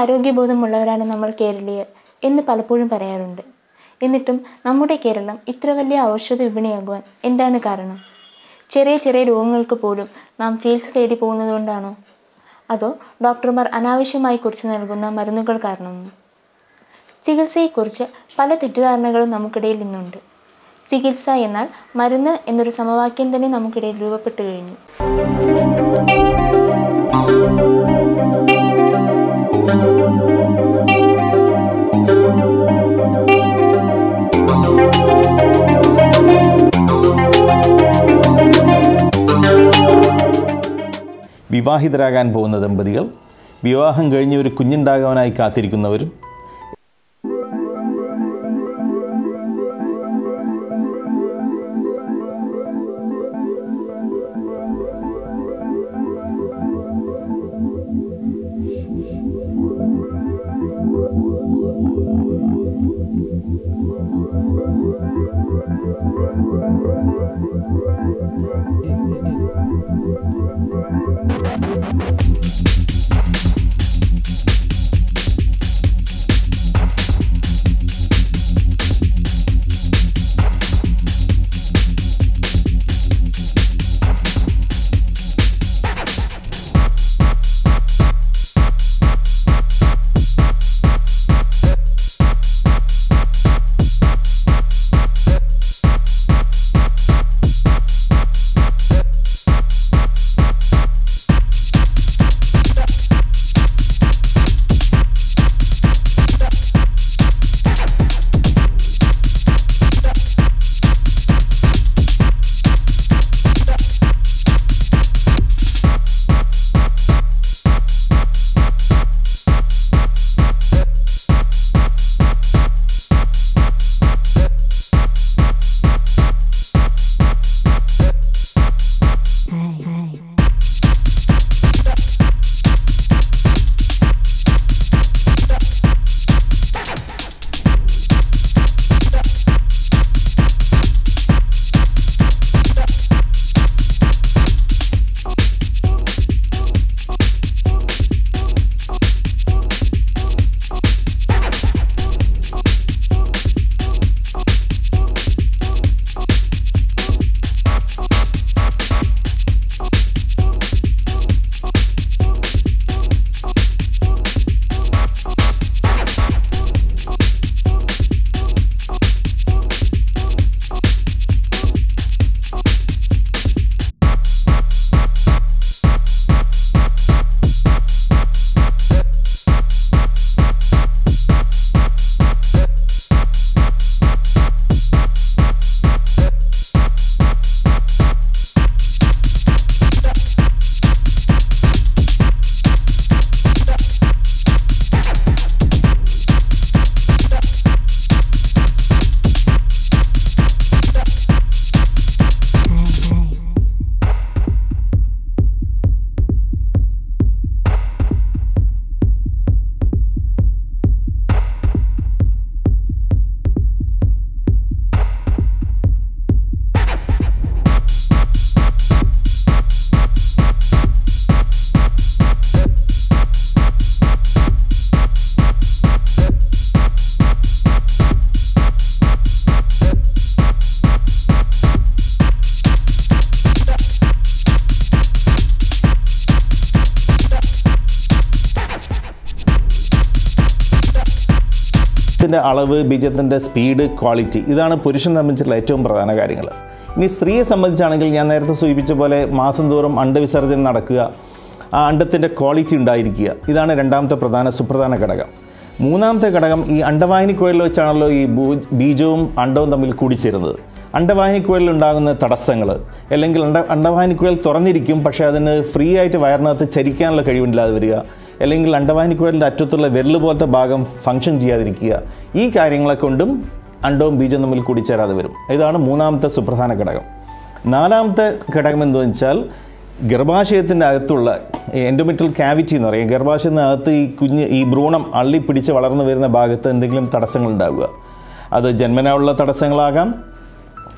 ആരോഗ്യബോധമുള്ളവരാണ് നമ്മൾ കേരളീയർ എന്ന് പലപ്പോഴും പറയാറുണ്ട്. എന്നിട്ടും നമ്മുടെ കേരളം ഇത്ര വലിയ ഔഷധ വിപണിയാകുവാൻ എന്താണ് കാരണം? ചെറിയ ചെറിയ രോഗങ്ങൾക്ക് പോലും നാം ചികിത്സ തേടി പോകുന്നതുകൊണ്ടാണോ അതോ ഡോക്ടർമാർ അനാവശ്യമായി കുറിച്ച് നൽകുന്ന മരുന്നുകൾ കാരണമോ ചികിത്സയെക്കുറിച്ച് പല തെറ്റിദ്ധാരണകളും നമുക്കിടയിൽ ഇന്നുണ്ട് ചികിത്സ എന്നാൽ മരുന്ന് എന്നൊരു സമവാക്യം തന്നെ നമുക്കിടയിൽ രൂപപ്പെട്ടു കഴിഞ്ഞു. വിവാഹിതരാകാൻ പോകുന്ന ദമ്പതികൾ വിവാഹം കഴിഞ്ഞ് ഒരു കുഞ്ഞുണ്ടാകാനായി കാത്തിരിക്കുന്നവരും. ബീജത്തിന്റെ അളവ് ബീജത്തിന്റെ സ്പീഡ് ക്വാളിറ്റി ഇതാണ് പുരുഷൻ സംബന്ധിച്ചുള്ള ഏറ്റവും പ്രധാന കാര്യങ്ങൾ. ഇനി സ്ത്രീയെ സംബന്ധിച്ചാണെങ്കിൽ ഞാൻ നേരത്തെ സൂചിപ്പിച്ച പോലെ മാസം തോറും അണ്ടവിസർജനം നടക്കുക ആ അണ്ടത്തിന്റെ ക്വാളിറ്റി ഉണ്ടായിരിക്കുക. ഇതാണ് രണ്ടാമത്തെ പ്രധാന സുപ്രധാന ഘടകം. മൂന്നാമത്തെ ഘടകം ഈ അണ്ടവാഹിനിക്കുഴലിൽ വെച്ചാണല്ലോ ഈ ബീജവും അണ്ടവും തമ്മിൽ കൂടിച്ചേരുന്നത്. അണ്ടവാഹിനിക്കുഴലിൽ ഉണ്ടാകുന്ന തടസ്സങ്ങൾ അല്ലെങ്കിൽ അണ്ട അണ്ടവാഹിനിക്കുഴൽ തുറന്നിരിക്കും പക്ഷേ അതിന് ഫ്രീ ആയിട്ട് വയറിനകത്ത് ചരിക്കാനുള്ള കഴിവില്ലാതെ വരിക അല്ലെങ്കിൽ അണ്ടവാഹിനിക്കുഴലിന്റെ അറ്റത്തുള്ള വിരൽ പോലത്തെ ഭാഗം ഫങ്ഷൻ ചെയ്യാതിരിക്കുക. ഈ കാര്യങ്ങളെ കൊണ്ടും അണ്ടവും ബീജവും തമ്മിൽ കൂടിച്ചേരാതെ വരും. ഇതാണ് മൂന്നാമത്തെ സുപ്രധാന ഘടകം. നാലാമത്തെ ഘടകം എന്ന് വെച്ചാൽ ഗർഭാശയത്തിന്റെ അകത്തുള്ള എൻഡോമെറ്റൽ കാവിറ്റി എന്ന് പറയും. ഗർഭാശയത്തിനകത്ത് ഈ കുഞ്ഞ് ഈ ഭ്രൂണം അള്ളിപ്പിടിച്ച് വളർന്നു വരുന്ന ഭാഗത്ത് എന്തെങ്കിലും തടസ്സങ്ങൾ ഉണ്ടാവുക. അത് ജന്മനാ ഉള്ള തടസ്സങ്ങളാകാം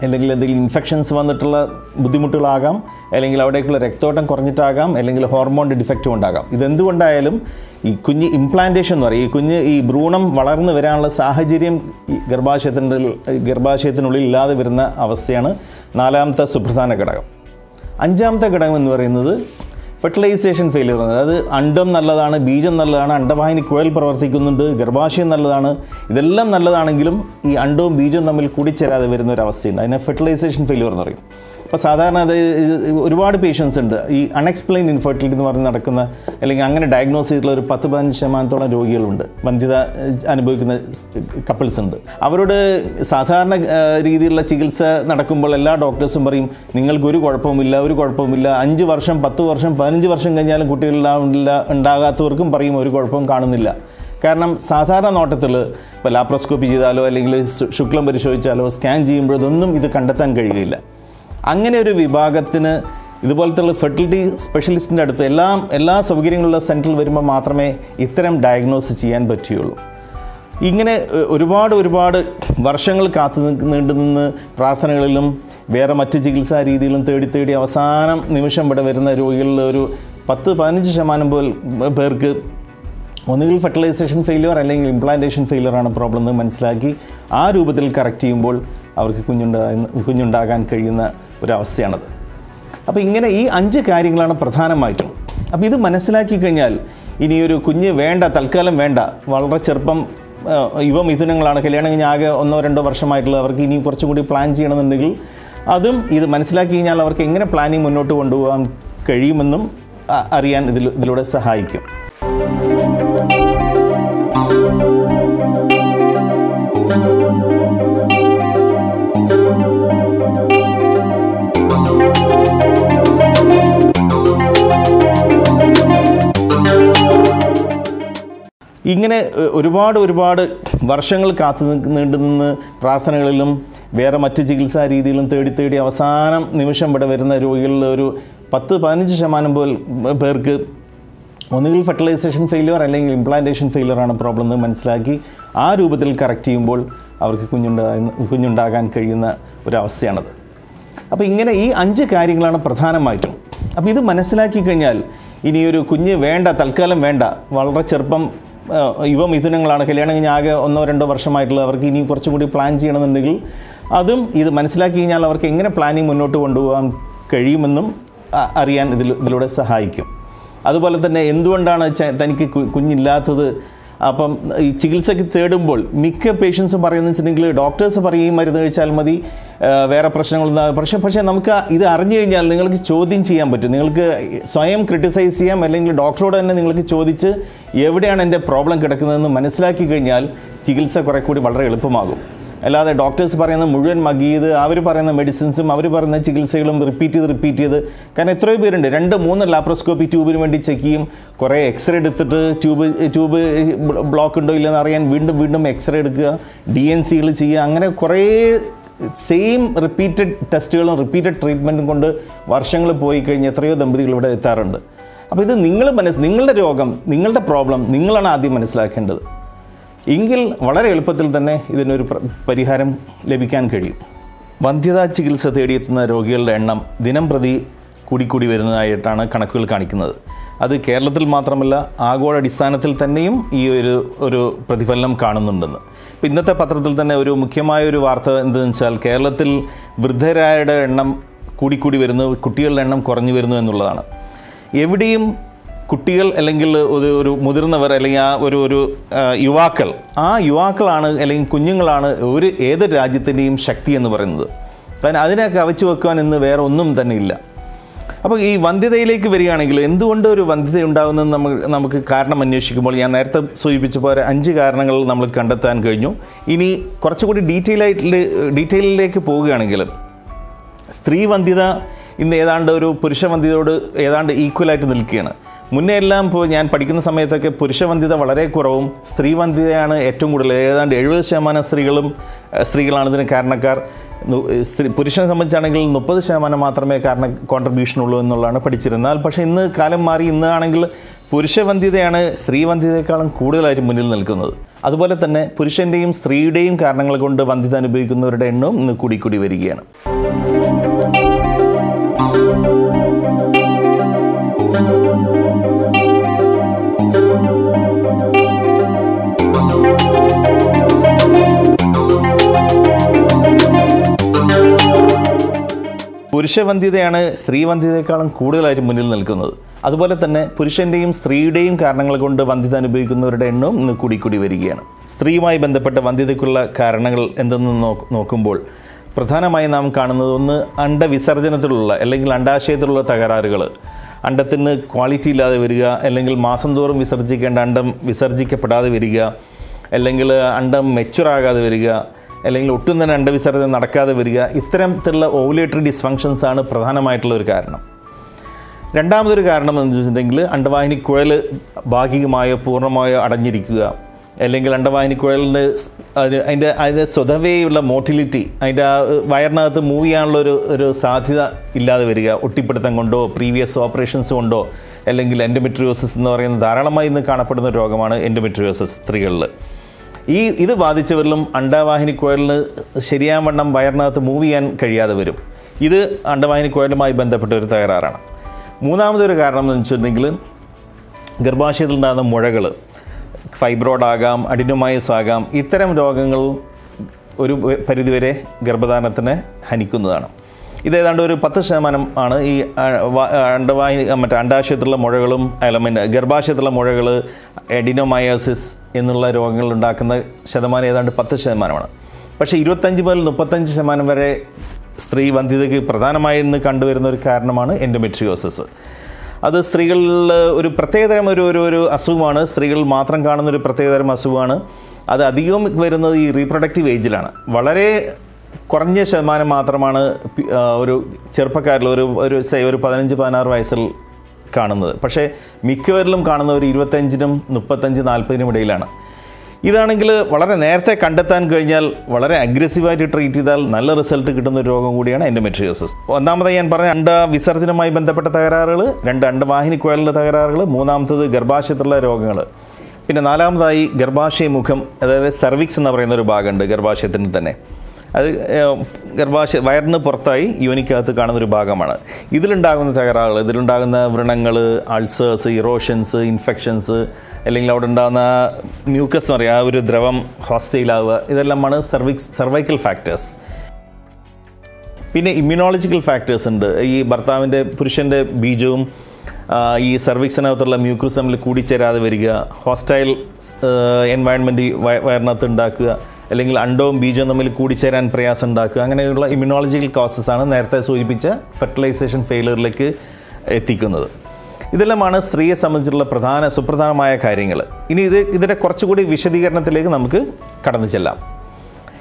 അല്ലെങ്കിൽ എന്തെങ്കിലും ഇൻഫെക്ഷൻസ് വന്നിട്ടുള്ള ബുദ്ധിമുട്ടുകളാകാം അല്ലെങ്കിൽ അവിടേക്കുള്ള രക്തോട്ടം കുറഞ്ഞിട്ടാകാം അല്ലെങ്കിൽ ഹോർമോൺ ഡിഫക്റ്റ് ഉണ്ടാകാം. ഇതെന്തുകൊണ്ടായാലും ഈ കുഞ്ഞ് ഇംപ്ലാന്റേഷൻ എന്ന് പറയും. ഈ കുഞ്ഞ് ഈ ഭ്രൂണം വളർന്നു വരാനുള്ള സാഹചര്യം ഗർഭാശയത്തിന്റെ ഗർഭാശയത്തിനുള്ളിൽ ഇല്ലാതെ വരുന്ന അവസ്ഥയാണ് നാലാമത്തെ സുപ്രധാന ഘടകം. അഞ്ചാമത്തെ ഘടകം എന്ന് പറയുന്നത് ഫെർട്ടിലൈസേഷൻ ഫെയിലിയർ അത് അണ്ടം നല്ലതാണ് ബീജം നല്ലതാണ് അണ്ടവാഹിനി കുഴൽ പ്രവർത്തിക്കുന്നുണ്ട് ഗർഭാശയം നല്ലതാണ് ഇതെല്ലാം നല്ലതാണെങ്കിലും ഈ അണ്ടവും ബീജവും തമ്മിൽ കൂടിച്ചേരാതെ വരുന്ന ഒരു അവസ്ഥയുണ്ട്. അതിനെ ഫെർട്ടിലൈസേഷൻ ഫെയിലിയർ എന്ന് പറയും. അപ്പോൾ സാധാരണ അത് ഒരുപാട് പേഷ്യൻസ് ഉണ്ട്. ഈ അൺഎക്സ്പ്ലെയിൻ ഇൻഫെർട്ടിലിറ്റി എന്ന് പറഞ്ഞ് നടക്കുന്ന അല്ലെങ്കിൽ അങ്ങനെ ഡയഗ്നോസ് ചെയ്തിട്ടുള്ള ഒരു പത്ത് പതിനഞ്ച് ശതമാനത്തോളം രോഗികളുണ്ട്. വന്ധ്യത അനുഭവിക്കുന്ന കപ്പിൾസ് ഉണ്ട്. അവരോട് സാധാരണ രീതിയിലുള്ള ചികിത്സ നടക്കുമ്പോൾ എല്ലാ ഡോക്ടേഴ്സും പറയും നിങ്ങൾക്ക് ഒരു കുഴപ്പമില്ല ഒരു കുഴപ്പമില്ല അഞ്ച് വർഷം പത്ത് വർഷം പതിനഞ്ച് വർഷം കഴിഞ്ഞാലും കുട്ടികളിലാവില്ല ഉണ്ടാകാത്തവർക്കും പറയും ഒരു കുഴപ്പവും കാണുന്നില്ല. കാരണം സാധാരണ നോട്ടത്തിൽ ഇപ്പോൾ ലാപ്രോസ്കോപ്പി ചെയ്താലോ അല്ലെങ്കിൽ ശുക്ലം പരിശോധിച്ചാലോ സ്കാൻ ചെയ്യുമ്പോഴതൊന്നും ഇത് കണ്ടെത്താൻ കഴിയുകയില്ല. അങ്ങനെ ഒരു വിഭാഗത്തിന് ഇതുപോലത്തെ ഫെർട്ടിലിറ്റി സ്പെഷ്യലിസ്റ്റിന്റെ അടുത്ത് എല്ലാം എല്ലാ സൗകര്യങ്ങളുള്ള സെന്ററിൽ വരുമ്പോൾ മാത്രമേ ഇത്തരം ഡയഗ്നോസ് ചെയ്യാൻ പറ്റുകയുള്ളൂ. ഇങ്ങനെ ഒരുപാട് ഒരുപാട് വർഷങ്ങൾ കാത്തു നീണ്ടു നിന്ന് പ്രാർത്ഥനകളിലും വേറെ മറ്റ് ചികിത്സാ രീതികളും തേടി തേടി അവസാനം നിമിഷം ഇവിടെ വരുന്ന രോഗികളിൽ ഒരു പത്ത് പതിനഞ്ച് ശതമാനം പോൽ പേർക്ക് ഒന്നുകിൽ ഫെർട്ടിലൈസേഷൻ ഫെയിലിയർ അല്ലെങ്കിൽ ഇംപ്ലാന്റേഷൻ ഫെയിലിയർ ആണ് പ്രോബ്ലം എന്ന് മനസ്സിലാക്കി ആ രൂപത്തിൽ കറക്റ്റ് ചെയ്യുമ്പോൾ അവർക്ക് കുഞ്ഞുണ്ടാ കുഞ്ഞുണ്ടാകാൻ കഴിയുന്ന ഒരവസ്ഥയാണത്. അപ്പോൾ ഇങ്ങനെ ഈ അഞ്ച് കാര്യങ്ങളാണ് പ്രധാനമായിട്ടും. അപ്പോൾ ഇത് മനസ്സിലാക്കി കഴിഞ്ഞാൽ ഇനി ഒരു കുഞ്ഞ് വേണ്ട തൽക്കാലം വേണ്ട വളരെ ചെറുപ്പം യുവമിഥുനങ്ങളാണ് കല്യാണം കഴിഞ്ഞ ആകെ ഒന്നോ രണ്ടോ വർഷമായിട്ടുള്ള അവർക്ക് ഇനി കുറച്ചും കൂടി പ്ലാൻ ചെയ്യണമെന്നുണ്ടെങ്കിൽ അതും ഇത് മനസ്സിലാക്കി കഴിഞ്ഞാൽ അവർക്ക് എങ്ങനെ പ്ലാനിങ് മുന്നോട്ട് കൊണ്ടുപോകാൻ കഴിയുമെന്നും അറിയാൻ ഇതിൽ ഇതിലൂടെ സഹായിക്കും. ഇങ്ങനെ ഒരുപാട് ഒരുപാട് വർഷങ്ങൾ കാത്തു നീണ്ടു നിന്ന് പ്രാർത്ഥനകളിലും വേറെ മറ്റ് ചികിത്സാ രീതികളും തേടി തേടി അവസാനം നിമിഷം ഇവിടെ വരുന്ന രോഗികളിൽ ഒരു പത്ത് പതിനഞ്ച് ശതമാനം പോൽ പേർക്ക് ഒന്നുകിൽ ഫെർട്ടിലൈസേഷൻ ഫെയിലിയർ അല്ലെങ്കിൽ ഇംപ്ലാന്റേഷൻ ഫെയിലിയർ ആണ് പ്രോബ്ലം എന്ന് മനസ്സിലാക്കി ആ രൂപത്തിൽ കറക്റ്റ് ചെയ്യുമ്പോൾ അവർക്ക് കുഞ്ഞുണ്ടാ കുഞ്ഞുണ്ടാകാൻ കഴിയുന്ന ഒരവസ്ഥയാണത്. അപ്പോൾ ഇങ്ങനെ ഈ അഞ്ച് കാര്യങ്ങളാണ് പ്രധാനമായിട്ടും. അപ്പോൾ ഇത് മനസ്സിലാക്കി കഴിഞ്ഞാൽ ഇനിയൊരു കുഞ്ഞ് വേണ്ട തൽക്കാലം വേണ്ട വളരെ ചെറുപ്പം ആ, യുവമിഥുനങ്ങളാണ് കല്യാണം കഴിഞ്ഞ് ആകെ ഒന്നോ രണ്ടോ വർഷമായിട്ടുള്ള അവർക്ക് ഇനി കുറച്ചും കൂടി പ്ലാൻ ചെയ്യണമെന്നുണ്ടെങ്കിൽ അതും ഇത് മനസ്സിലാക്കി കഴിഞ്ഞാൽ അവർക്ക് എങ്ങനെ പ്ലാനിങ് മുന്നോട്ട് കൊണ്ടുപോകാൻ കഴിയുമെന്നും അറിയാൻ ഇതിൽ ഇതിലൂടെ സഹായിക്കും. അതുപോലെ തന്നെ എന്തുകൊണ്ടാണ് തനിക്ക് കുഞ്ഞില്ലാത്തത് അപ്പം ഈ ചികിത്സയ്ക്ക് തേടുമ്പോൾ മിക്ക പേഷ്യൻസും പറയുന്നത് വെച്ചിട്ടുണ്ടെങ്കിൽ ഡോക്ടേഴ്സ് പറയും ഈ മരുന്ന് കഴിച്ചാൽ മതി. വേറെ പ്രശ്നങ്ങളൊന്നും പക്ഷേ പക്ഷേ നമുക്ക് ഇത് അറിഞ്ഞു കഴിഞ്ഞാൽ നിങ്ങൾക്ക് ചോദ്യം ചെയ്യാൻ പറ്റും. നിങ്ങൾക്ക് സ്വയം ക്രിട്ടിസൈസ് ചെയ്യാം. അല്ലെങ്കിൽ ഡോക്ടറോട് തന്നെ നിങ്ങൾക്ക് ചോദിച്ച് എവിടെയാണ് എന്റെ പ്രോബ്ലം കിടക്കുന്നതെന്ന് മനസ്സിലാക്കി കഴിഞ്ഞാൽ ചികിത്സ കുറെ കൂടി വളരെ എളുപ്പമാകും. അല്ലാതെ ഡോക്ടേഴ്സ് പറയുന്ന മുഴുവൻ മകിയത് അവർ പറയുന്ന മെഡിസിൻസും അവർ പറയുന്ന ചികിത്സകളും റിപ്പീറ്റ് ചെയ്ത് റിപ്പീറ്റ് ചെയ്ത്. കാരണം എത്രയോ പേരുണ്ട്. രണ്ട് മൂന്ന് ലാപ്രോസ്കോപ്പി ട്യൂബിന് വേണ്ടി ചെക്ക് ചെയ്യും. കുറേ എക്സ്റേ എടുത്തിട്ട് ട്യൂബ് ട്യൂബ് ബ്ലോക്ക് ഉണ്ടോ ഇല്ലെന്ന് അറിയാൻ വീണ്ടും വീണ്ടും എക്സ്റേ എടുക്കുക ഡി എൻ സികൾ ചെയ്യുക. അങ്ങനെ കുറേ സെയിം റിപ്പീറ്റഡ് ടെസ്റ്റുകളും റിപ്പീറ്റഡ് ട്രീറ്റ്മെന്റും കൊണ്ട് വർഷങ്ങൾ പോയി കഴിഞ്ഞ് എത്രയോ ദമ്പതികൾ ഇവിടെ എത്താറുണ്ട്. അപ്പോൾ ഇത് നിങ്ങൾ മനസ്സ് നിങ്ങളുടെ രോഗം നിങ്ങളുടെ പ്രോബ്ലം നിങ്ങളാണ് ആദ്യം മനസ്സിലാക്കേണ്ടത്. എങ്കിൽ വളരെ എളുപ്പത്തിൽ തന്നെ ഇതിനൊരു പരിഹാരം ലഭിക്കാൻ കഴിയും. വന്ധ്യതാ ചികിത്സ തേടിയെത്തുന്ന രോഗികളുടെ എണ്ണം ദിനം പ്രതി കൂടിക്കൂടി വരുന്നതായിട്ടാണ് കണക്കുകൾ കാണിക്കുന്നത്. അത് കേരളത്തിൽ മാത്രമല്ല ആഗോള അടിസ്ഥാനത്തിൽ തന്നെയും ഈ ഒരു ഒരു പ്രതിഫലനം കാണുന്നുണ്ടെന്ന്. ഇപ്പം ഇന്നത്തെ പത്രത്തിൽ തന്നെ ഒരു മുഖ്യമായ ഒരു വാർത്ത എന്തെന്ന് വെച്ചാൽ കേരളത്തിൽ വൃദ്ധരായുടെ എണ്ണം കൂടിക്കൂടി വരുന്നു കുട്ടികളുടെ എണ്ണം കുറഞ്ഞു വരുന്നു എന്നുള്ളതാണ്. എവിടെയും കുട്ടികൾ അല്ലെങ്കിൽ ഒരു ഒരു മുതിർന്നവർ അല്ലെങ്കിൽ ആ ഒരു ഒരു യുവാക്കൾ ആ യുവാക്കളാണ് അല്ലെങ്കിൽ കുഞ്ഞുങ്ങളാണ് ഒരു ഏത് രാജ്യത്തിന്റെയും ശക്തി എന്ന് പറയുന്നത്. കാരണം അതിനെ കവച്ചു വെക്കുവാൻ ഇന്ന് വേറെ ഒന്നും തന്നെ ഇല്ല. അപ്പോൾ ഈ വന്ധ്യതയിലേക്ക് വരികയാണെങ്കിൽ എന്തുകൊണ്ട് ഒരു വന്ധ്യത ഉണ്ടാകുന്നത് നമുക്ക് നമുക്ക് കാരണം അന്വേഷിക്കുമ്പോൾ ഞാൻ നേരത്തെ സൂചിപ്പിച്ച പോലെ അഞ്ച് കാരണങ്ങൾ നമ്മൾ കണ്ടെത്താൻ കഴിഞ്ഞു. ഇനി കുറച്ചുകൂടി ഡീറ്റെയിൽ ആയിട്ട് ഡീറ്റെയിലിലേക്ക് പോവുകയാണെങ്കിൽ സ്ത്രീ വന്ധ്യത ഇന്ന് ഏതാണ്ട് ഒരു പുരുഷ വന്ധ്യതയോട് ഏതാണ്ട് ഈക്വലായിട്ട് നിൽക്കുകയാണ്. മുന്നേ എല്ലാം ഇപ്പോൾ ഞാൻ പഠിക്കുന്ന സമയത്തൊക്കെ പുരുഷവന്ധ്യത വളരെ കുറവും സ്ത്രീവന്ധ്യതയാണ് ഏറ്റവും കൂടുതൽ. ഏതാണ്ട് എഴുപത് ശതമാനം സ്ത്രീകളും സ്ത്രീകളാണ് ഇതിന് കാരണക്കാർ. സ്ത്രീ പുരുഷനെ സംബന്ധിച്ചാണെങ്കിൽ മുപ്പത് ശതമാനം മാത്രമേ കാരണ കോൺട്രിബ്യൂഷൻ ഉള്ളൂ എന്നുള്ളതാണ് പഠിച്ചിരുന്നത്. പക്ഷേ ഇന്ന് കാലം മാറി ഇന്ന് ആണെങ്കിൽ പുരുഷവന്ധ്യതയാണ് സ്ത്രീവന്ധ്യതയെക്കാളും കൂടുതലായിട്ട് മുന്നിൽ നിൽക്കുന്നത്. അതുപോലെ തന്നെ പുരുഷന്റെയും സ്ത്രീയുടെയും കാരണങ്ങൾ കൊണ്ട് വന്ധ്യത അനുഭവിക്കുന്നവരുടെ എണ്ണവും ഇന്ന് കൂടി കൂടി വരികയാണ്. പുരുഷവന്ധ്യതയാണ് സ്ത്രീവന്ധ്യതയെക്കാളും കൂടുതലായിട്ട് മുന്നിൽ നിൽക്കുന്നത്. അതുപോലെ തന്നെ പുരുഷന്റെയും സ്ത്രീയുടെയും കാരണങ്ങൾ കൊണ്ട് വന്ധ്യത അനുഭവിക്കുന്നവരുടെ എണ്ണവും ഇന്ന് കൂടി കൂടി വരികയാണ്. സ്ത്രീയുമായി ബന്ധപ്പെട്ട വന്ധ്യതയ്ക്കുള്ള കാരണങ്ങൾ എന്തെന്ന് നോക്കുമ്പോൾ പ്രധാനമായി നാം കാണുന്നത് ഒന്ന് അണ്ടവിസർജനത്തിലുള്ള അല്ലെങ്കിൽ അണ്ടാശയത്തിലുള്ള തകരാറുകൾ അണ്ടത്തിന് ക്വാളിറ്റി ഇല്ലാതെ വരിക അല്ലെങ്കിൽ മാസം തോറും വിസർജിക്കേണ്ട അണ്ടം വിസർജിക്കപ്പെടാതെ വരിക അല്ലെങ്കിൽ അണ്ടം മെച്ചുറാകാതെ വരിക അല്ലെങ്കിൽ ഒട്ടും തന്നെ അണ്ടവിസർജനം നടക്കാതെ വരിക ഇത്തരത്തിലുള്ള ഓവുലേറ്ററി ഡിസ്ഫങ്ഷൻസ് ആണ് പ്രധാനമായിട്ടുള്ള ഒരു കാരണം. രണ്ടാമതൊരു കാരണം എന്ന് വെച്ചിട്ടുണ്ടെങ്കിൽ അണ്ടവാഹിനി കുഴൽ ഭാഗികമായോ പൂർണമായോ അടഞ്ഞിരിക്കുക അല്ലെങ്കിൽ അണ്ടവാഹിനി കുഴലിന്റെ അതിന് അതിന്റെ അതിന്റെ സ്വതവേയുള്ള മോട്ടിലിറ്റി അതിന്റെ ആ വയറിനകത്ത് മൂവ് ചെയ്യാനുള്ള ഒരു ഒരു സാധ്യത ഇല്ലാതെ വരിക ഒട്ടിപ്പിടുത്തം കൊണ്ടോ പ്രീവിയസ് ഓപ്പറേഷൻസ് കൊണ്ടോ അല്ലെങ്കിൽ എൻഡോമെട്രിയോസിസ് എന്ന് പറയുന്ന ധാരാളമായി ഇന്ന് കാണപ്പെടുന്ന രോഗമാണ് എൻഡോമെട്രിയോസിസ് സ്ത്രീകളിൽ ഈ ഇത് ബാധിച്ചവരിലും അണ്ടവാഹിനി കുഴലിന് ശരിയാവണ്ണം വയറിനകത്ത് മൂവ് ചെയ്യാൻ കഴിയാതെ വരും. ഇത് അണ്ടവാഹിനി കുഴലുമായി ബന്ധപ്പെട്ട ഒരു തകരാറാണ്. മൂന്നാമതൊരു കാരണം എന്ന് വെച്ചിട്ടുണ്ടെങ്കിൽ ഗർഭാശയത്തിൽ ഉണ്ടാകുന്ന മുഴകൾ ഫൈബ്രോഡ് ആകാം അഡിനോമൈസ് ആകാം ഇത്തരം രോഗങ്ങൾ ഒരു പരിധിവരെ ഗർഭധാരണത്തിന് ഹനിക്കുന്നതാണ്. ഇത് ഏതാണ്ട് ഒരു പത്ത് ശതമാനം ആണ് ഈ അണ്ടവായി മറ്റേ അണ്ടാശയത്തിലുള്ള മുഴകളും അലമെന്റ് ഗർഭാശയത്തിലുള്ള മുഴകൾ എഡിനോമയോസിസ് എന്നുള്ള രോഗങ്ങൾ ഉണ്ടാക്കുന്ന ശതമാനം ഏതാണ്ട് പത്ത് ശതമാനമാണ്. പക്ഷേ ഇരുപത്തഞ്ച് മുതൽ മുപ്പത്തഞ്ച് ശതമാനം വരെ സ്ത്രീ വന്ധ്യതയ്ക്ക് പ്രധാനമായി ഇന്ന് കണ്ടുവരുന്ന ഒരു കാരണമാണ് എൻഡോമെട്രിയോസിസ്. അത് സ്ത്രീകളിൽ ഒരു പ്രത്യേകതരം ഒരു ഒരു ഒരു അസുഖമാണ്. സ്ത്രീകൾ മാത്രം കാണുന്ന ഒരു പ്രത്യേകതരം അസുഖമാണ്. അത് അധികവും വരുന്നത് ഈ റീപ്രൊഡക്റ്റീവ് ഏജിലാണ്. വളരെ കുറഞ്ഞ ശതമാനം മാത്രമാണ് ഒരു ചെറുപ്പക്കാരിൽ ഒരു ഒരു ഒരു പതിനഞ്ച് പതിനാറ് വയസ്സിൽ കാണുന്നത്. പക്ഷേ മിക്കവരിലും കാണുന്ന ഒരു ഇരുപത്തഞ്ചിനും മുപ്പത്തഞ്ച് നാൽപ്പതിനും ഇടയിലാണ്. ഇതാണെങ്കിൽ വളരെ നേരത്തെ കണ്ടെത്താൻ കഴിഞ്ഞാൽ വളരെ അഗ്രസീവായിട്ട് ട്രീറ്റ് ചെയ്താൽ നല്ല റിസൾട്ട് കിട്ടുന്ന ഒരു രോഗം കൂടിയാണ് എൻഡോമെട്രിയോസിസ് ഒന്നാമതായി ഞാൻ പറഞ്ഞ അണ്ട വിസർജനവുമായി ബന്ധപ്പെട്ട തകരാറുകൾ രണ്ട് അണ്ടവാഹിനി കുഴലിലെ തകരാറുകൾ മൂന്നാമത്തത് ഗർഭാശയത്തിലുള്ള രോഗങ്ങൾ. പിന്നെ നാലാമതായി ഗർഭാശയ മുഖം അതായത് സർവിക്സ് എന്ന് പറയുന്ന ഒരു ഭാഗമുണ്ട് ഗർഭാശയത്തിന് തന്നെ. അത് ഗർഭാശയ വയറിന് പുറത്തായി യോനിക്കകത്ത് കാണുന്ന ഒരു ഭാഗമാണ്. ഇതിലുണ്ടാകുന്ന തകരാറുകൾ ഇതിലുണ്ടാകുന്ന വ്രണങ്ങൾ അൾസേഴ്സ് ഇറോഷൻസ് ഇൻഫെക്ഷൻസ് അല്ലെങ്കിൽ അവിടെ ഉണ്ടാകുന്ന മ്യൂക്കസ് എന്ന് പറയുക ആ ഒരു ദ്രവം ഹോസ്റ്റൈലാവുക ഇതെല്ലാമാണ് സർവിക്സ് സർവൈക്കൽ ഫാക്ടേഴ്സ്. പിന്നെ ഇമ്മ്യൂണോളജിക്കൽ ഫാക്ടേഴ്സ് ഉണ്ട്. ഈ ഭർത്താവിന്റെ പുരുഷന്റെ ബീജവും ഈ സർവിക്സിനകത്തുള്ള മ്യൂക്കസ് തമ്മിൽ കൂടിച്ചേരാതെ വരിക ഹോസ്റ്റൈൽ എൻവയൺമെന്റ് വയറിനകത്ത് ഉണ്ടാക്കുക അല്ലെങ്കിൽ അണ്ടവും ബീജവും തമ്മിൽ കൂടിച്ചേരാൻ പ്രയാസം ഉണ്ടാക്കുക അങ്ങനെയുള്ള ഇമ്മ്യൂണോളജിക്കൽ കോസസ് ആണ് നേരത്തെ സൂചിപ്പിച്ച ഫെർട്ടിലൈസേഷൻ ഫെയിലിയറിലേക്ക് എത്തിക്കുന്നത്. ഇതെല്ലാമാണ് സ്ത്രീയെ സംബന്ധിച്ചുള്ള പ്രധാന സുപ്രധാനമായ കാര്യങ്ങൾ. ഇനി ഇത് ഇതിന്റെ കുറച്ചുകൂടി വിശദീകരണത്തിലേക്ക് നമുക്ക് കടന്നു ചെല്ലാം.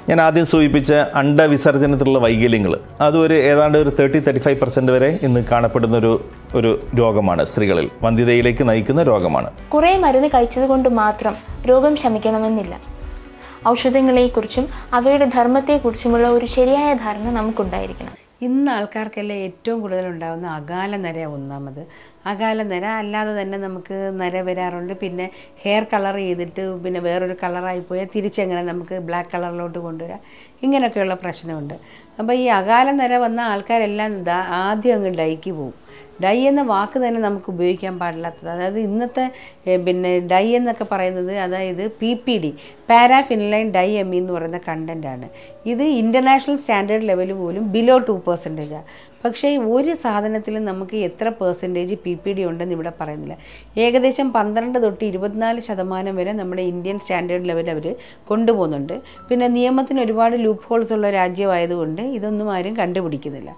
ഞാൻ ആദ്യം സൂചിപ്പിച്ച അണ്ടവിസർജനത്തിലുള്ള വൈകല്യങ്ങൾ. അതൊരു ഏതാണ്ട് ഒരു തേർട്ടി തേർട്ടി ഫൈവ് പെർസെന്റ് വരെ ഇന്ന് കാണപ്പെടുന്ന ഒരു ഒരു രോഗമാണ് സ്ത്രീകളിൽ. വന്ധ്യതയിലേക്ക് നയിക്കുന്ന രോഗമാണ്. കുറേ മരുന്ന് കഴിച്ചത് കൊണ്ട് മാത്രം രോഗം ശമിക്കണമെന്നില്ല. ഔഷധങ്ങളെക്കുറിച്ചും അവയുടെ ധർമ്മത്തെക്കുറിച്ചുമുള്ള ഒരു ശരിയായ ധാരണ നമുക്കുണ്ടായിരിക്കണം. ഇന്ന് ആൾക്കാർക്കെല്ലാം ഏറ്റവും കൂടുതൽ ഉണ്ടാകുന്ന അകാല നര ഒന്നാമത്. അകാല നര അല്ലാതെ തന്നെ നമുക്ക് നര വരാറുണ്ട്. പിന്നെ ഹെയർ കളർ ചെയ്തിട്ട് പിന്നെ വേറൊരു കളറായി പോയാൽ തിരിച്ചെങ്ങനെ നമുക്ക് ബ്ലാക്ക് കളറിലോട്ട് കൊണ്ടുവരാം? ഇങ്ങനെയൊക്കെയുള്ള പ്രശ്നമുണ്ട്. അപ്പോൾ ഈ അകാല നര വന്ന ആൾക്കാരെല്ലാം ആദ്യം അങ്ങ് ഡൈക്ക് പോകും ഡൈ എന്ന വാക്ക് തന്നെ നമുക്ക് ഉപയോഗിക്കാൻ പാടില്ലാത്തത്. അതായത് ഇന്നത്തെ പിന്നെ ഡൈ എന്നൊക്കെ പറയുന്നത് അതായത് P P D പാരാഫിൻലൈൻ dye Amy എന്ന് പറയുന്ന കണ്ടന്റാണ് ഇത് ഇന്റർനാഷണൽ സ്റ്റാൻഡേർഡ് ലെവൽ പോലും ബിലോ ടു പെർസെന്റേജാണ് പക്ഷേ ഒരു സാധനത്തിലും നമുക്ക് എത്ര പെർസെന്റേജ് പി പി ഡി ഉണ്ടെന്ന് ഇവിടെ പറയുന്നില്ല. ഏകദേശം പന്ത്രണ്ട് തൊട്ട് ഇരുപത്തിനാല് ശതമാനം വരെ നമ്മുടെ ഇന്ത്യൻ സ്റ്റാൻഡേർഡ് ലെവൽ അവർ കൊണ്ടുപോകുന്നുണ്ട്. പിന്നെ നിയമത്തിന് ഒരുപാട് ലൂപ്പ് ഹോൾസ് ഉള്ള രാജ്യമായതുകൊണ്ട് ഇതൊന്നും ആരും കണ്ടുപിടിക്കുന്നില്ല.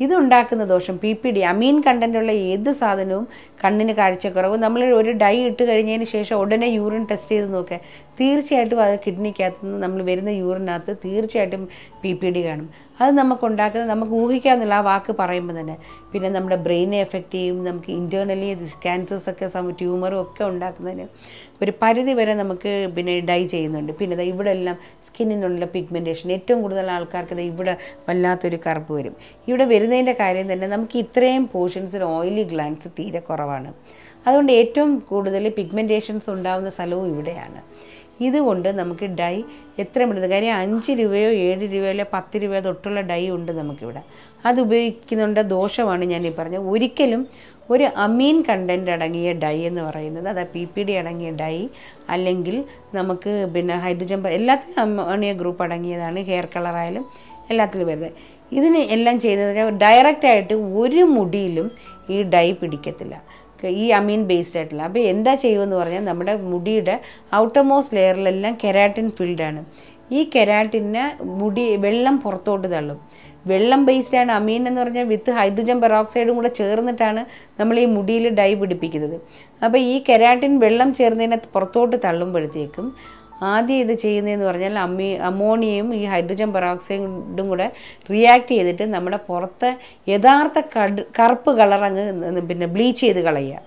ഇതുണ്ടാക്കുന്ന ദോഷം. പി പി ഡി അമീൻ കണ്ടന്റുള്ള ഏത് സാധനവും കണ്ണിന് കാഴ്ചക്കുറവ്. നമ്മൾ ഒരു ഡൈ ഇട്ട് കഴിഞ്ഞതിന് ശേഷം ഉടനെ യൂറിൻ ടെസ്റ്റ് ചെയ്ത് നോക്കുക തീർച്ചയായിട്ടും അത് കിഡ്നിക്കകത്ത് നിന്ന് നമ്മൾ വരുന്ന യൂറിനകത്ത് തീർച്ചയായിട്ടും പി പി ഡി കാണും. അത് നമുക്ക് ഉണ്ടാക്കുന്നത് നമുക്ക് ഊഹിക്കാമെന്നില്ല ആ വാക്ക് പറയുമ്പോൾ തന്നെ. പിന്നെ നമ്മുടെ ബ്രെയിനെ എഫക്റ്റ് ചെയ്യും നമുക്ക് ഇന്റേർണലി ക്യാൻസേഴ്സ് ഒക്കെ ട്യൂമറും ഒക്കെ ഉണ്ടാക്കുന്നതിന് ഒരു പരിധി വരെ നമുക്ക് പിന്നെ ഡൈ ചെയ്യുന്നുണ്ട്. പിന്നെ ഇവിടെ എല്ലാം സ്കിന്നിനുള്ള പിഗ്മെന്റേഷൻ ഏറ്റവും കൂടുതൽ ആൾക്കാർക്ക് ഇവിടെ വല്ലാത്തൊരു കറുപ്പ് വരും. ഇവിടെ വരുന്നതിന്റെ കാര്യം തന്നെ നമുക്ക് ഇത്രയും പോർഷൻസിൽ ഓയിലി ഗ്ലാൻസ് തീരെ കുറവാണ്. അതുകൊണ്ട് ഏറ്റവും കൂടുതൽ പിഗ്മെന്റേഷൻസ് ഉണ്ടാകുന്ന സ്ഥലവും ഇവിടെയാണ്. ഇതുകൊണ്ട് നമുക്ക് ഡൈ എത്ര മിനിറ്റ് കാര്യം അഞ്ച് രൂപയോ ഏഴ് രൂപയോ പത്ത് രൂപയോ തൊട്ടുള്ള ഡൈ ഉണ്ട് നമുക്കിവിടെ. അത് ഉപയോഗിക്കുന്നുണ്ട് ദോഷമാണ് ഞാൻ ഈ പറഞ്ഞത് ഒരിക്കലും ഒരു അമീൻ കണ്ടന്റ് അടങ്ങിയ ഡൈ എന്ന് പറയുന്നത് അതാ പി പി ഡി അടങ്ങിയ ഡൈ അല്ലെങ്കിൽ നമുക്ക് പിന്നെ ഹൈഡ്രജൻ എല്ലാത്തിലും അമോണിയ ഗ്രൂപ്പ് അടങ്ങിയതാണ് ഹെയർ കളറായാലും എല്ലാത്തിലും വരുന്നത്. ഇതിന് എല്ലാം ചെയ്യുന്നത് ഡയറക്റ്റായിട്ട് ഒരു മുടിയിലും ഈ ഡൈ പിടിക്കത്തില്ല. ഈ അമീൻ ബേസ്ഡ് ആയിട്ടുള്ള. അപ്പോൾ എന്താ ചെയ്യുമെന്ന് പറഞ്ഞാൽ നമ്മുടെ മുടിയുടെ ഔട്ടർമോസ്റ്റ് ലെയറിലെല്ലാം കെരാറ്റിൻ ഫിൽഡാണ് ഈ കെരാറ്റിനെ മുടി വെള്ളം പുറത്തോട്ട് തള്ളും. വെള്ളം ബേസ്ഡ് ആണ് അമീൻ എന്ന് പറഞ്ഞാൽ വിത്ത് ഹൈഡ്രജൻ പെറോക്സൈഡും കൂടെ ചേർന്നിട്ടാണ് നമ്മൾ ഈ മുടിയിൽ ഡൈ പിടിപ്പിക്കുന്നത്. അപ്പോൾ ഈ കെരാറ്റിൻ വെള്ളം ചേർന്നതിനെ പുറത്തോട്ട് തള്ളുമ്പോഴത്തേക്കും ആദ്യം ഇത് ചെയ്യുന്നതെന്ന് പറഞ്ഞാൽ അമ്മി അമോണിയയും ഈ ഹൈഡ്രജൻ പെറോക്സൈഡും കൂടെ റിയാക്ട് ചെയ്തിട്ട് നമ്മുടെ പുറത്തെ യഥാർത്ഥ കറുപ്പ് കളറങ്ങ് പിന്നെ ബ്ലീച്ച് ചെയ്ത് കളയുക.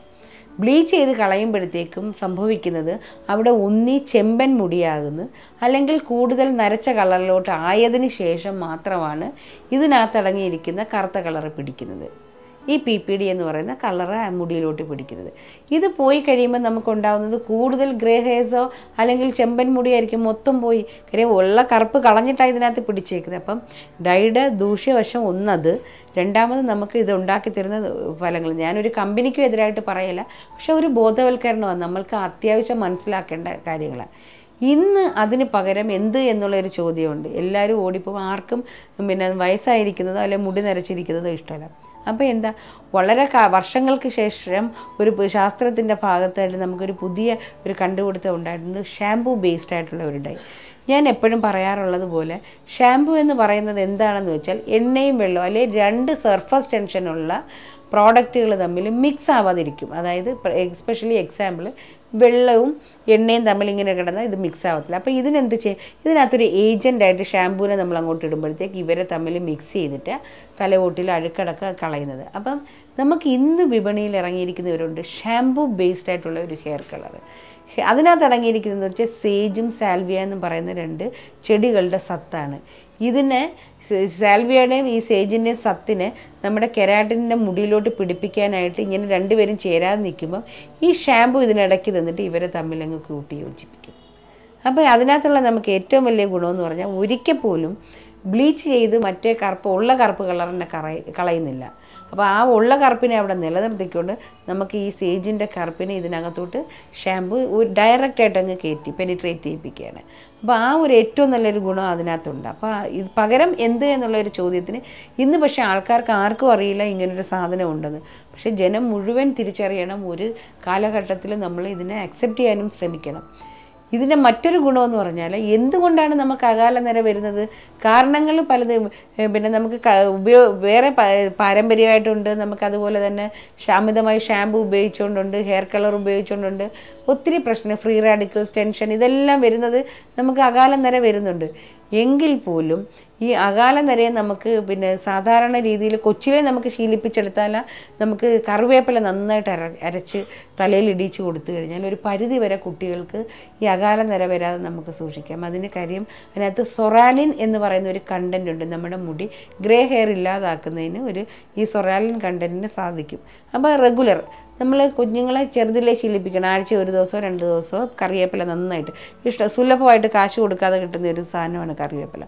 ബ്ലീച്ച് ചെയ്ത് കളയുമ്പോഴത്തേക്കും സംഭവിക്കുന്നത് അവിടെ ഒന്നി ചെമ്പൻ മുടിയാകുന്നു. അല്ലെങ്കിൽ കൂടുതൽ നരച്ച കളറിലോട്ട് ആയതിനു ശേഷം മാത്രമാണ് ഇതിനകത്തടങ്ങിയിരിക്കുന്ന കറുത്ത കളർ പിടിക്കുന്നത്. ഈ പി പി ഡി എന്ന് പറയുന്ന കളറ് മുടിയിലോട്ട് പിടിക്കുന്നത് ഇത് പോയി കഴിയുമ്പോൾ നമുക്കുണ്ടാകുന്നത് കൂടുതൽ ഗ്രേ ഹെയർസോ അല്ലെങ്കിൽ ചെമ്പൻ മുടിയായിരിക്കും മൊത്തം പോയി കാര്യം ഉള്ള കറുപ്പ് കളഞ്ഞിട്ടാണ് ഇതിനകത്ത് പിടിച്ചേക്കുന്നത്. അപ്പം ഡൈഡ് ദൂഷ്യവശം ഒന്നത് രണ്ടാമത് നമുക്ക് ഇത് ഉണ്ടാക്കി തരുന്ന ഫലങ്ങൾ. ഞാനൊരു കമ്പനിക്കും എതിരായിട്ട് പറയില്ല. പക്ഷെ ഒരു ബോധവൽക്കരണമാണ്. നമ്മൾക്ക് അത്യാവശ്യം മനസ്സിലാക്കേണ്ട കാര്യങ്ങളാണ്. ഇന്ന് അതിന് പകരം എന്ത് എന്നുള്ളൊരു ചോദ്യമുണ്ട്. എല്ലാവരും ഓടിപ്പോകും. ആർക്കും പിന്നെ വയസ്സായിരിക്കുന്നതോ അല്ലെങ്കിൽ മുടി നരച്ചിരിക്കുന്നതോ ഇഷ്ടമല്ല. അപ്പോൾ എന്താ വളരെ വർഷങ്ങൾക്ക് ശേഷം ഒരു ശാസ്ത്രത്തിന്റെ ഭാഗത്തായിട്ട് നമുക്കൊരു പുതിയ ഒരു കണ്ടുപിടുത്തം ഉണ്ടായിട്ടുണ്ട്. ഷാംപൂ ബേസ്ഡ് ആയിട്ടുള്ള ഒരു ഡൈ. ഞാൻ എപ്പോഴും പറയാറുള്ളത് പോലെ ഷാംപൂ എന്ന് പറയുന്നത് എന്താണെന്ന് വെച്ചാൽ എണ്ണയും വെള്ളവും അല്ലെങ്കിൽ രണ്ട് സർഫസ് ടെൻഷനുള്ള പ്രോഡക്റ്റുകൾ തമ്മിൽ മിക്സ് ആവാതിരിക്കും. അതായത് എസ്പെഷ്യലി എക്സാമ്പിൾ വെള്ളവും എണ്ണയും തമ്മിൽ ഇങ്ങനെ കിടന്നാൽ ഇത് മിക്സ് ആവത്തില്ല. അപ്പോൾ ഇതിനെന്ത് ചെയ്യും ഇതിനകത്തൊരു ഏജന്റായിട്ട് ഷാമ്പൂവിനെ നമ്മൾ അങ്ങോട്ട് ഇടുമ്പോഴത്തേക്ക് ഇവരെ തമ്മിൽ മിക്സ് ചെയ്തിട്ട് തലവോട്ടിൽ അഴുക്കടക്ക കളയുന്നത്. അപ്പം നമുക്ക് ഇന്ന് വിപണിയിൽ ഇറങ്ങിയിരിക്കുന്നവരുണ്ട് ഷാമ്പൂ ബേസ്ഡ് ആയിട്ടുള്ള ഒരു ഹെയർ കളർ അതിനകത്ത് അടങ്ങിയിരിക്കുന്നത് വെച്ചാൽ സേജും സാൽവിയ എന്നും പറയുന്ന രണ്ട് ചെടികളുടെ സത്താണ്. ഇതിനെ സാൽവിയുടെയും ഈ സേജിന്റെയും സത്തിനെ നമ്മുടെ കെരാട്ടിന്റെ മുടിയിലോട്ട് പിടിപ്പിക്കാനായിട്ട് ഇങ്ങനെ രണ്ടുപേരും ചേരാതെ നിൽക്കുമ്പം ഈ ഷാമ്പു ഇതിനിടയ്ക്ക് തന്നിട്ട് ഇവരെ തമ്മിൽ അങ്ങ് കൂട്ടി യോജിപ്പിക്കും അപ്പോൾ അതിനകത്തുള്ള നമുക്ക് ഏറ്റവും വലിയ ഗുണമെന്ന് പറഞ്ഞാൽ ഒരിക്കൽ പോലും ബ്ലീച്ച് ചെയ്ത് മറ്റേ കറുപ്പ് ഉള്ള കറുപ്പ് കളറിനെ കളയ കളയുന്നില്ല. അപ്പോൾ ആ ഉള്ള കറുപ്പിനെ അവിടെ നിലനിർത്തിക്കൊണ്ട് നമുക്ക് ഈ സേജിന്റെ കറുപ്പിനെ ഇതിനകത്തോട്ട് ഷാമ്പു ഒരു ഡയറക്റ്റായിട്ട് അങ്ങ് കയറ്റി പെനിട്രേറ്റ് ചെയ്യിപ്പിക്കുകയാണ്. അപ്പോൾ ആ ഒരു ഏറ്റവും നല്ലൊരു ഗുണം അതിനകത്തുണ്ട്. അപ്പോൾ ഇത് പകരം എന്ത് എന്നുള്ളൊരു ചോദ്യത്തിന് ഇന്ന് പക്ഷേ ആൾക്കാർക്ക് ആർക്കും അറിയില്ല ഇങ്ങനൊരു സാധനം ഉണ്ടെന്ന്. പക്ഷേ ജനം മുഴുവൻ തിരിച്ചറിയണം ഒരു കാലഘട്ടത്തിൽ നമ്മൾ ഇതിനെ അക്സെപ്റ്റ് ചെയ്യാനും ശ്രമിക്കണം. ഇതിന്റെ മറ്റൊരു ഗുണമെന്ന് പറഞ്ഞാൽ എന്തുകൊണ്ടാണ് നമുക്ക് അകാല നിര വരുന്നത്? കാരണങ്ങൾ പലതും പിന്നെ നമുക്ക് ഉപയോഗ ഉപയോ വേറെ പാരമ്പര്യമായിട്ടുണ്ട്. നമുക്ക് അതുപോലെ തന്നെ അമിതമായി ഷാമ്പു ഉപയോഗിച്ചുകൊണ്ടുണ്ട് ഹെയർ കളർ ഉപയോഗിച്ചുകൊണ്ടുണ്ട്. ഒത്തിരി പ്രശ്നം ഫ്രീ റാഡിക്കൽസ് ടെൻഷൻ ഇതെല്ലാം വരുന്നത് നമുക്ക് അകാലം നിര വരുന്നുണ്ട്. എങ്കിൽ പോലും ഈ അകാലം നിരയെ നമുക്ക് പിന്നെ സാധാരണ രീതിയിൽ കൊച്ചിലെ നമുക്ക് ശീലിപ്പിച്ചെടുത്താൽ നമുക്ക് കറിവേപ്പില നന്നായിട്ട് അര അരച്ച് തലയിൽ ഇടിച്ചു കൊടുത്തു കഴിഞ്ഞാൽ ഒരു പരിധി വരെ കുട്ടികൾക്ക് ഈ അകാല നിര വരാതെ നമുക്ക് സൂക്ഷിക്കാം. അതിന് കാര്യം അതിനകത്ത് സൊറാലിൻ എന്ന് പറയുന്ന ഒരു കണ്ടന്റ് ഉണ്ട് നമ്മുടെ മുടി. ഗ്രേ ഹെയർ ഇല്ലാതാക്കുന്നതിന് ഒരു ഈ സൊറാലിൻ കണ്ടന്റിന് സാധിക്കും. അപ്പോൾ റെഗുലർ നമ്മൾ കുഞ്ഞുങ്ങളെ ചെറുതിലേ ശീലിപ്പിക്കണം. ആഴ്ച ഒരു ദിവസമോ രണ്ട് ദിവസമോ കറിവേപ്പില നന്നായിട്ട്. ഇഷ്ടം സുലഭമായിട്ട് കാശ് കൊടുക്കാതെ കിട്ടുന്ന ഒരു സാധനമാണ് കറിവേപ്പില.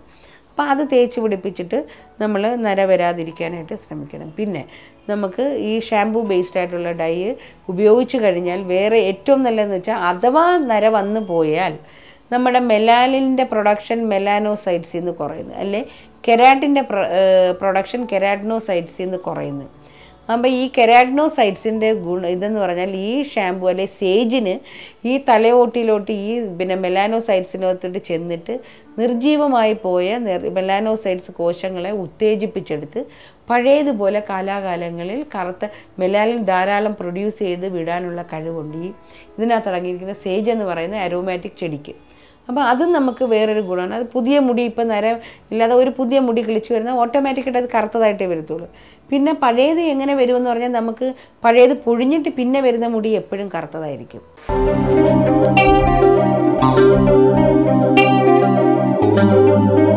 അപ്പോൾ അത് തേച്ച് പിടിപ്പിച്ചിട്ട് നമ്മൾ നര വരാതിരിക്കാനായിട്ട് ശ്രമിക്കണം. പിന്നെ നമുക്ക് ഈ ഷാംപൂ ബേസ്ഡ് ആയിട്ടുള്ള ഡൈ ഉപയോഗിച്ച് കഴിഞ്ഞാൽ വേറെ ഏറ്റവും നല്ലതെന്ന് വെച്ചാൽ അഥവാ നര വന്നു പോയാൽ നമ്മുടെ മെലാലിന്റെ പ്രൊഡക്ഷൻ മെലാനോസൈറ്റ്സിൽ നിന്ന് കുറയുന്നു. അല്ലെ? കെരാറ്റിന്റെ പ്രൊഡക്ഷൻ കെരാറ്റിനോസൈറ്റ്സിൽ നിന്ന് കുറയുന്നു. അപ്പോൾ ഈ കെരാഗ്നോസൈഡ്സിന്റെ ഗുണം ഇതെന്ന് പറഞ്ഞാൽ ഈ ഷാമ്പു അല്ലെ സേജിന് ഈ തലയോട്ടിലോട്ട് ഈ പിന്നെ മെലാനോസൈറ്റ്സിനകത്തോട്ട് ചെന്നിട്ട് നിർജീവമായി പോയ മെലാനോസൈറ്റ്സ് കോശങ്ങളെ ഉത്തേജിപ്പിച്ചെടുത്ത് പഴയതുപോലെ കാലാകാലങ്ങളിൽ കറുത്ത മെലാലിൻ ധാരാളം പ്രൊഡ്യൂസ് ചെയ്ത് വിടാനുള്ള കഴിവുണ്ട്. ഈ ഇതിനകത്ത് അടങ്ങിയിരിക്കുന്ന സേജ് എന്ന് പറയുന്ന അരോമാറ്റിക് ചെടിക്ക്. അപ്പോൾ അതും നമുക്ക് വേറൊരു ഗുണമാണ്. അത് പുതിയ മുടി ഇപ്പം നേരെ ഇല്ലാതെ ഒരു പുതിയ മുടി കിളിച്ച് വരുന്നത് ഓട്ടോമാറ്റിക്കായിട്ട് അത് കറുത്തതായിട്ടേ വരത്തുള്ളൂ. പിന്നെ പഴയത് എങ്ങനെ വരുമെന്ന് പറഞ്ഞാൽ നമുക്ക് പഴയത് പൊഴിഞ്ഞിട്ട് പിന്നെ വരുന്ന മുടി എപ്പോഴും കറുത്തതായിരിക്കും. thank you